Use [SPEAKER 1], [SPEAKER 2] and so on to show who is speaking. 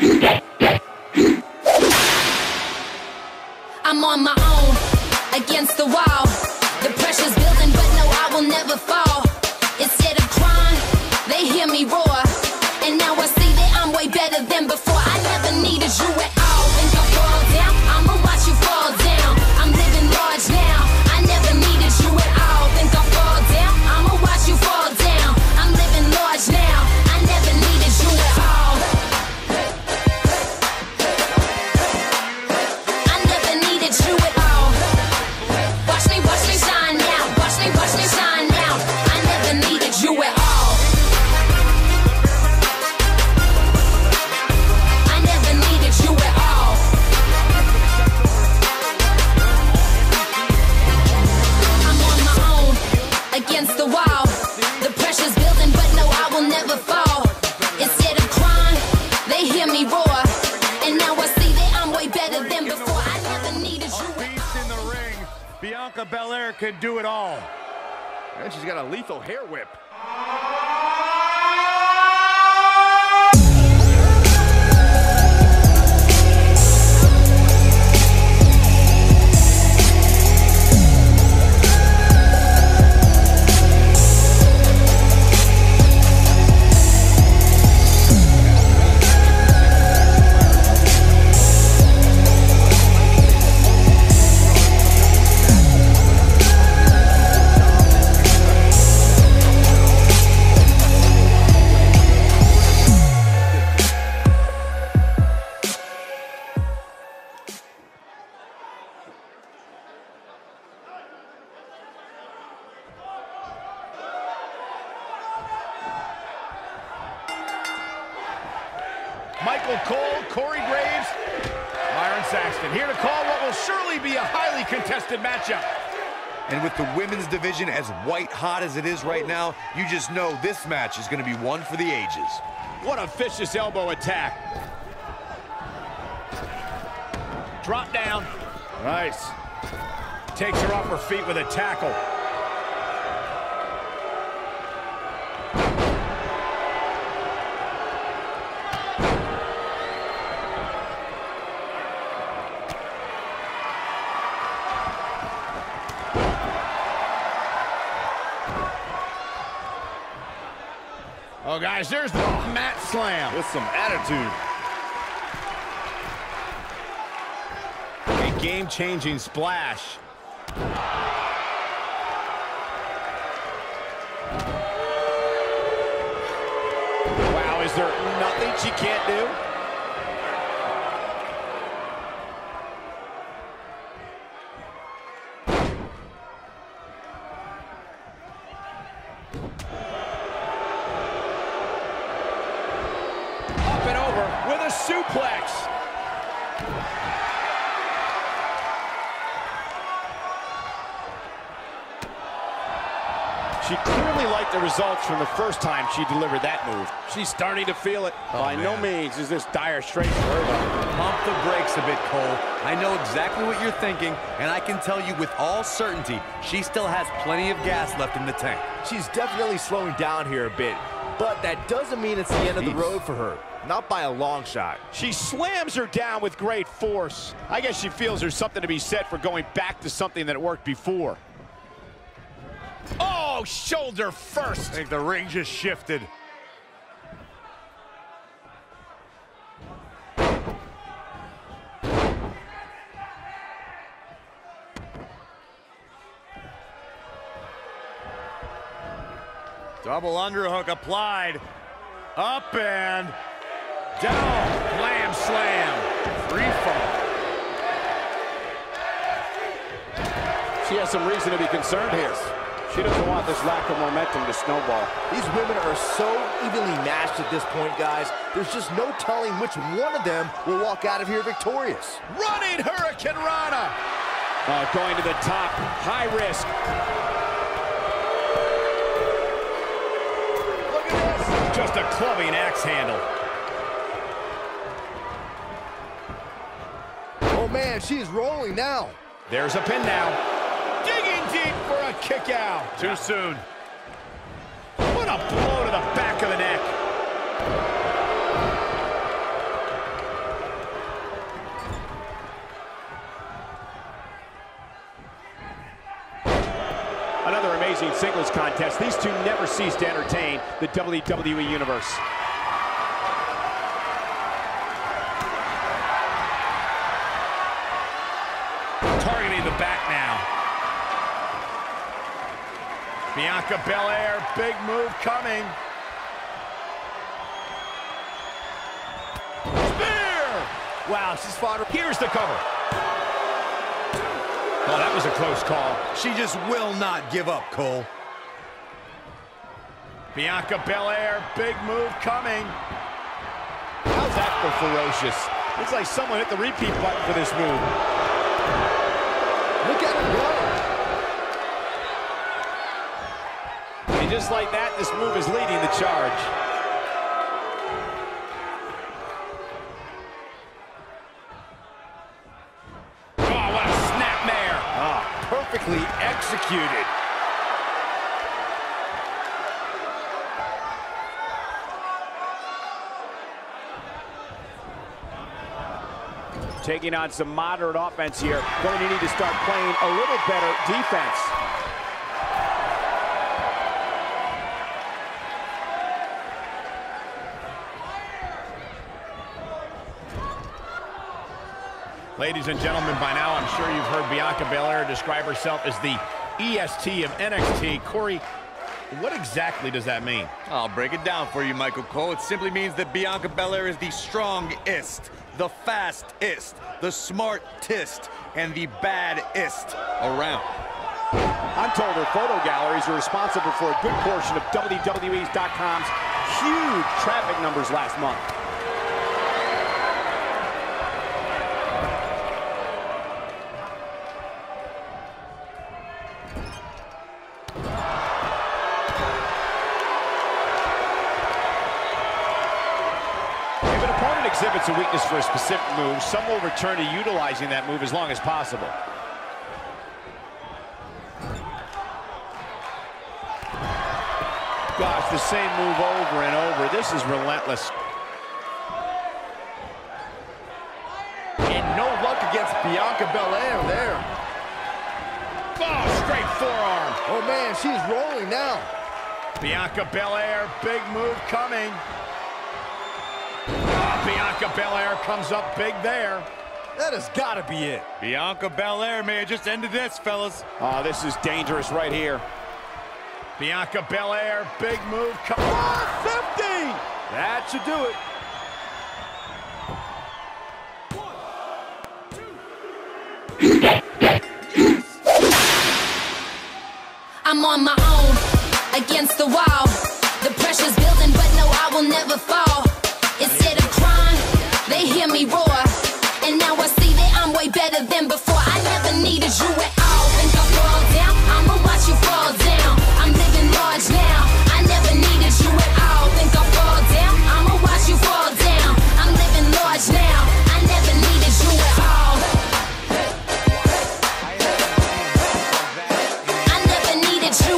[SPEAKER 1] I'm on my own, against the wall. The pressure's building, but no, I will never fall. Instead of crying, they hear me roar. And now I see that I'm way better than before.
[SPEAKER 2] Bianca Belair can do it all.
[SPEAKER 3] And she's got a lethal hair whip. Michael Cole, Corey Graves, Byron Saxton here to call what will surely be a highly contested matchup.
[SPEAKER 4] And with the women's division as white hot as it is right now, you just know this match is going to be one for the ages.
[SPEAKER 3] What a vicious elbow attack. Drop down.
[SPEAKER 2] Nice. Takes her off her feet with a tackle. Oh, guys, there's the mat slam.
[SPEAKER 3] With some attitude.
[SPEAKER 2] A game-changing splash.
[SPEAKER 3] Wow, is there nothing she can't do? Over with a suplex.
[SPEAKER 2] She clearly liked the results from the first time she delivered that move.
[SPEAKER 3] She's starting to feel it.
[SPEAKER 2] By oh, no means is this dire straits for her, though.
[SPEAKER 4] Pump the brakes a bit, Cole. I know exactly what you're thinking, and I can tell you with all certainty, she still has plenty of gas left in the tank.
[SPEAKER 5] She's definitely slowing down here a bit, but that doesn't mean it's the end of the road for her. Not by a long shot.
[SPEAKER 2] She slams her down with great force. I guess she feels there's something to be said for going back to something that worked before. Oh, shoulder first. I think the ring just shifted. Double underhook applied. Up and down. Glam slam. Free fall.
[SPEAKER 3] She has some reason to be concerned here. She doesn't want this lack of momentum to snowball.
[SPEAKER 5] These women are so evenly matched at this point, guys. There's just no telling which one of them will walk out of here victorious.
[SPEAKER 2] Running Hurricane Rana.
[SPEAKER 3] Uh, going to the top, high risk.
[SPEAKER 2] Look at this. Just a clubbing axe handle.
[SPEAKER 5] Oh man, she is rolling now.
[SPEAKER 2] There's a pin now. Digging deep for a kick out. Too soon. What a blow to the polarizing singles contest, these two never cease to entertain the WWE Universe.
[SPEAKER 3] Targeting the back now. Bianca Belair, big move coming. Spear! Wow, she's fought her. Here's the cover. Oh, that was a close call.
[SPEAKER 4] She just will not give up, Cole.
[SPEAKER 3] Bianca Belair, big move coming.
[SPEAKER 2] How's that for ferocious? Looks like someone hit the repeat button for this move.
[SPEAKER 5] Look at him go.
[SPEAKER 2] And just like that, this move is leading the charge.
[SPEAKER 5] Perfectly executed.
[SPEAKER 2] Taking on some moderate offense here. Going to need to start playing a little better defense.
[SPEAKER 3] Ladies and gentlemen, by now I'm sure you've heard Bianca Belair describe herself as the EST of NXT. Corey, what exactly does that mean?
[SPEAKER 4] I'll break it down for you, Michael Cole. It simply means that Bianca Belair is the strongest, the fastest, the smartest, and the baddest around.
[SPEAKER 2] I'm told her photo galleries are responsible for a good portion of WWE's.com's huge traffic numbers last month. Exhibits a weakness for a specific move, some will return to utilizing that move as long as possible. Gosh, the same move over and over. This is relentless.
[SPEAKER 5] And no luck against Bianca Belair there.
[SPEAKER 3] Oh, straight forearm.
[SPEAKER 5] Oh, man, she's rolling now.
[SPEAKER 3] Bianca Belair, big move coming. Bianca Belair comes up big there.
[SPEAKER 5] That has got to be it.
[SPEAKER 4] Bianca Belair may have just ended this, fellas.
[SPEAKER 2] Oh, this is dangerous right here.
[SPEAKER 3] Bianca Belair, big move coming. Oh, 50!
[SPEAKER 2] That should do it.
[SPEAKER 1] I'm on my better than before. I never needed you at all. Think I fall down? I'ma watch you fall down. I'm living large now. I never needed you at all. Think I fall down? I'ma watch you fall down. I'm living large now. I never needed you at all. I never needed you.